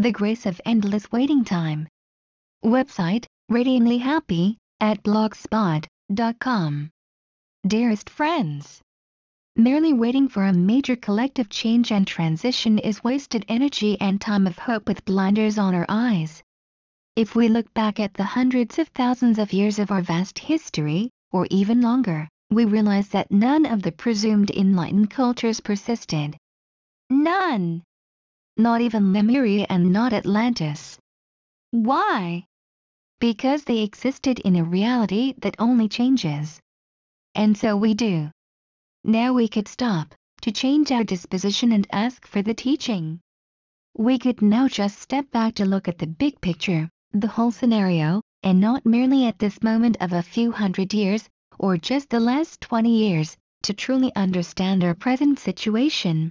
The Grace of Endless Waiting Time. Website, Radiantly Happy, at blogspot.com. Dearest friends, merely waiting for a major collective change and transition is wasted energy and time of hope with blinders on our eyes. If we look back at the hundreds of thousands of years of our vast history, or even longer, we realize that none of the presumed enlightened cultures persisted. None! Not even Lemuria and not Atlantis. Why? Because they existed in a reality that only changes. And so we do. Now we could stop, to change our disposition and ask for the teaching. We could now just step back to look at the big picture, the whole scenario, and not merely at this moment of a few hundred years, or just the last 20 years, to truly understand our present situation.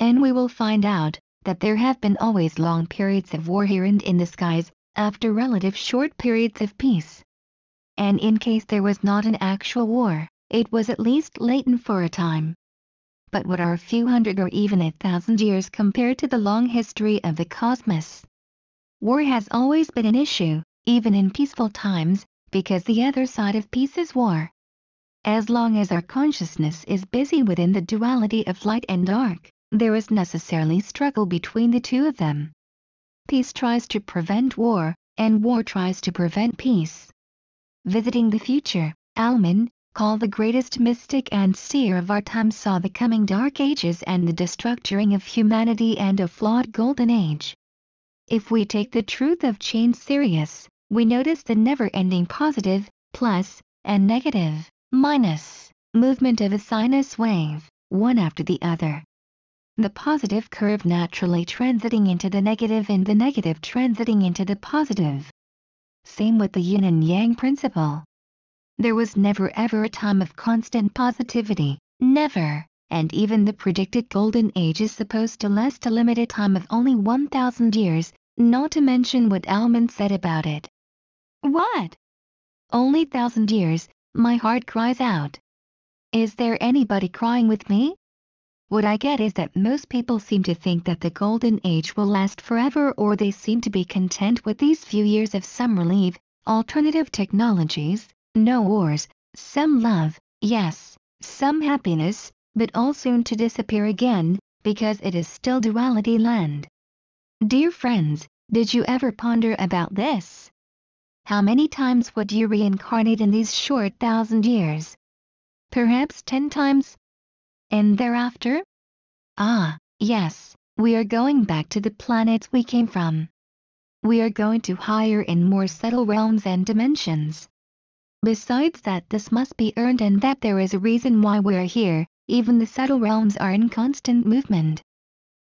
And we will find out that there have been always long periods of war here and in the skies, after relative short periods of peace. And in case there was not an actual war, it was at least latent for a time. But what are a few hundred or even a thousand years compared to the long history of the cosmos? War has always been an issue, even in peaceful times, because the other side of peace is war. As long as our consciousness is busy within the duality of light and dark, there is necessarily struggle between the two of them. Peace tries to prevent war, and war tries to prevent peace. Visiting the future, Alman, called the greatest mystic and seer of our time saw the coming dark ages and the destructuring of humanity and a flawed golden age. If we take the truth of change serious, we notice the never-ending positive, plus, and negative, minus, movement of a sinus wave, one after the other the positive curve naturally transiting into the negative and the negative transiting into the positive. Same with the yin and yang principle. There was never ever a time of constant positivity, never, and even the predicted golden age is supposed to last a limited time of only 1,000 years, not to mention what Alman said about it. What? Only thousand years, my heart cries out. Is there anybody crying with me? What I get is that most people seem to think that the golden age will last forever or they seem to be content with these few years of some relief, alternative technologies, no wars, some love, yes, some happiness, but all soon to disappear again, because it is still duality land. Dear friends, did you ever ponder about this? How many times would you reincarnate in these short thousand years? Perhaps ten times? And thereafter? Ah, yes, we are going back to the planets we came from. We are going to higher and more subtle realms and dimensions. Besides that this must be earned and that there is a reason why we are here, even the subtle realms are in constant movement.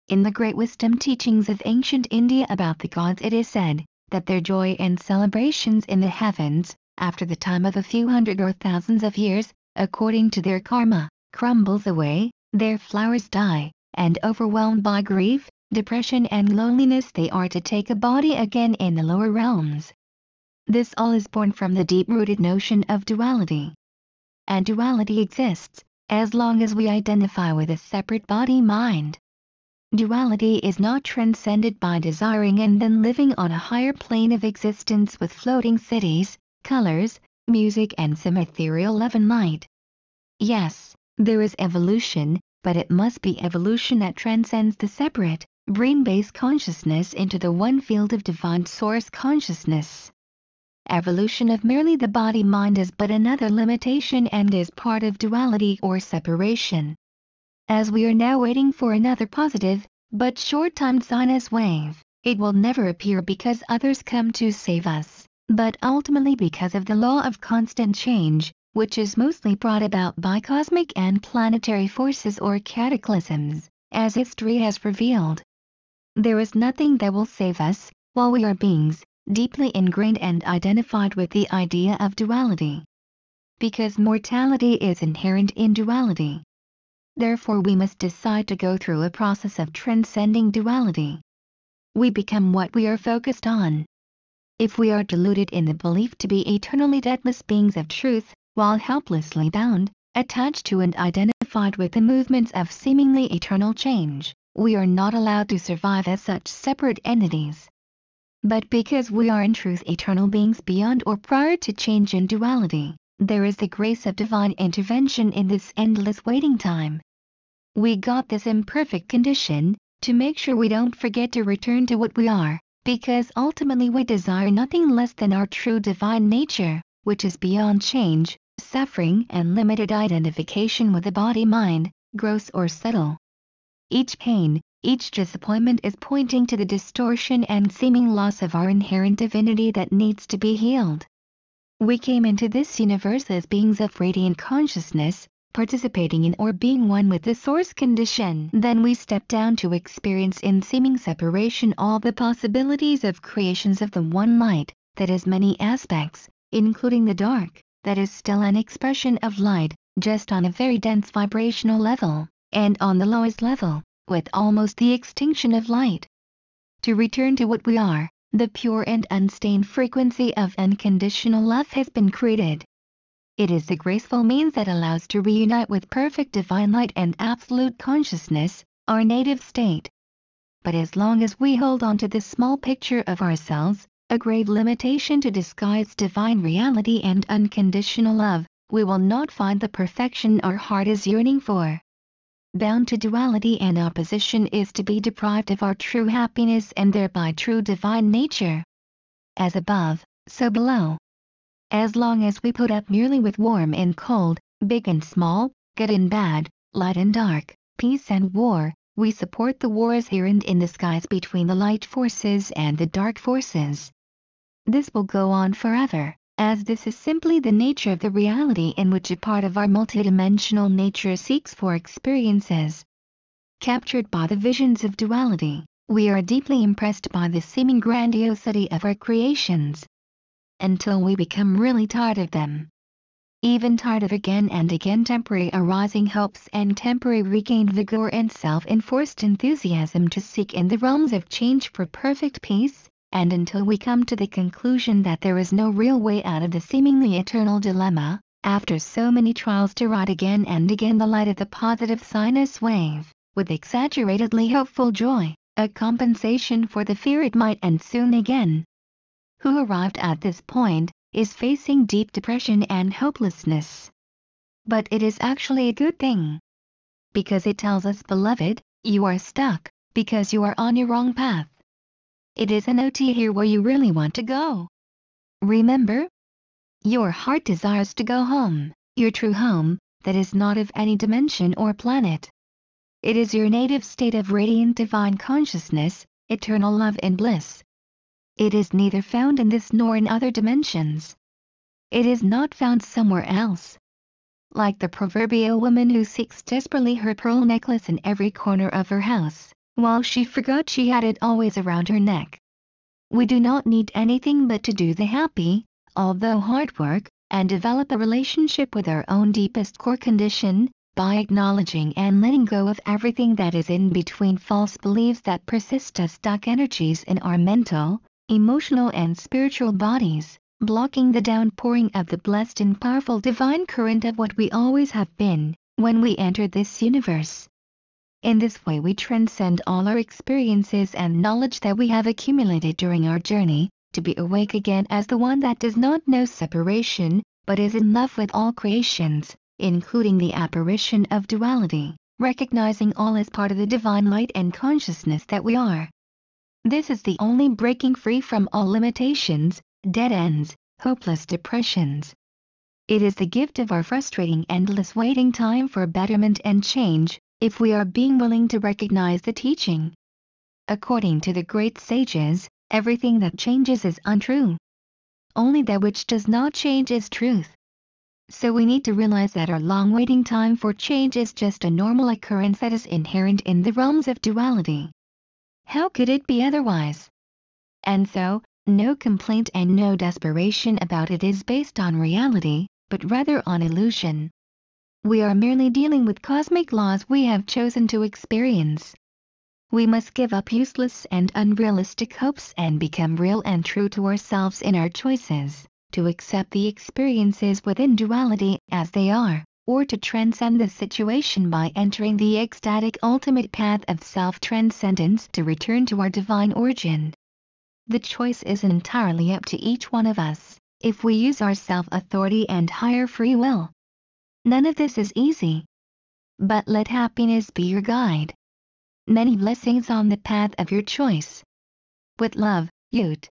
In the great wisdom teachings of ancient India about the gods it is said, that their joy and celebrations in the heavens, after the time of a few hundred or thousands of years, according to their karma, crumbles away, their flowers die, and overwhelmed by grief, depression and loneliness they are to take a body again in the lower realms. This all is born from the deep-rooted notion of duality. And duality exists, as long as we identify with a separate body-mind. Duality is not transcended by desiring and then living on a higher plane of existence with floating cities, colors, music and some ethereal love and light. Yes, there is evolution, but it must be evolution that transcends the separate, brain-based consciousness into the one field of divine source consciousness. Evolution of merely the body-mind is but another limitation and is part of duality or separation. As we are now waiting for another positive, but short-time sinus wave, it will never appear because others come to save us, but ultimately because of the law of constant change, which is mostly brought about by cosmic and planetary forces or cataclysms, as history has revealed. There is nothing that will save us, while we are beings, deeply ingrained and identified with the idea of duality. Because mortality is inherent in duality. Therefore we must decide to go through a process of transcending duality. We become what we are focused on. If we are deluded in the belief to be eternally deathless beings of truth, while helplessly bound, attached to and identified with the movements of seemingly eternal change, we are not allowed to survive as such separate entities. But because we are in truth eternal beings beyond or prior to change and duality, there is the grace of divine intervention in this endless waiting time. We got this imperfect condition to make sure we don't forget to return to what we are, because ultimately we desire nothing less than our true divine nature, which is beyond change, suffering and limited identification with the body-mind, gross or subtle. Each pain, each disappointment is pointing to the distortion and seeming loss of our inherent divinity that needs to be healed. We came into this universe as beings of radiant consciousness, participating in or being one with the source condition. Then we step down to experience in seeming separation all the possibilities of creations of the one light, that has many aspects, including the dark, that is still an expression of light, just on a very dense vibrational level, and on the lowest level, with almost the extinction of light. To return to what we are, the pure and unstained frequency of unconditional love has been created. It is the graceful means that allows to reunite with perfect divine light and absolute consciousness, our native state. But as long as we hold on to this small picture of ourselves, a grave limitation to disguise divine reality and unconditional love, we will not find the perfection our heart is yearning for bound to duality and opposition is to be deprived of our true happiness and thereby true divine nature. As above, so below. As long as we put up merely with warm and cold, big and small, good and bad, light and dark, peace and war, we support the wars here and in the skies between the light forces and the dark forces. This will go on forever as this is simply the nature of the reality in which a part of our multidimensional nature seeks for experiences. Captured by the visions of duality, we are deeply impressed by the seeming grandiosity of our creations. Until we become really tired of them. Even tired of again and again temporary arising hopes and temporary regained vigor and self-enforced enthusiasm to seek in the realms of change for perfect peace, and until we come to the conclusion that there is no real way out of the seemingly eternal dilemma, after so many trials to ride again and again the light of the positive sinus wave, with exaggeratedly hopeful joy, a compensation for the fear it might end soon again. Who arrived at this point, is facing deep depression and hopelessness. But it is actually a good thing. Because it tells us beloved, you are stuck, because you are on your wrong path. It is an OT here where you really want to go. Remember? Your heart desires to go home, your true home, that is not of any dimension or planet. It is your native state of radiant divine consciousness, eternal love and bliss. It is neither found in this nor in other dimensions. It is not found somewhere else. Like the proverbial woman who seeks desperately her pearl necklace in every corner of her house, while she forgot she had it always around her neck. We do not need anything but to do the happy, although hard work, and develop a relationship with our own deepest core condition, by acknowledging and letting go of everything that is in between false beliefs that persist as stuck energies in our mental, emotional and spiritual bodies, blocking the downpouring of the blessed and powerful divine current of what we always have been, when we entered this universe. In this way we transcend all our experiences and knowledge that we have accumulated during our journey, to be awake again as the one that does not know separation, but is in love with all creations, including the apparition of duality, recognizing all as part of the divine light and consciousness that we are. This is the only breaking free from all limitations, dead ends, hopeless depressions. It is the gift of our frustrating endless waiting time for betterment and change, if we are being willing to recognize the teaching. According to the great sages, everything that changes is untrue. Only that which does not change is truth. So we need to realize that our long waiting time for change is just a normal occurrence that is inherent in the realms of duality. How could it be otherwise? And so, no complaint and no desperation about it is based on reality, but rather on illusion. We are merely dealing with cosmic laws we have chosen to experience. We must give up useless and unrealistic hopes and become real and true to ourselves in our choices, to accept the experiences within duality as they are, or to transcend the situation by entering the ecstatic ultimate path of self-transcendence to return to our divine origin. The choice is entirely up to each one of us, if we use our self-authority and higher free will. None of this is easy. But let happiness be your guide. Many blessings on the path of your choice. With love, Ute.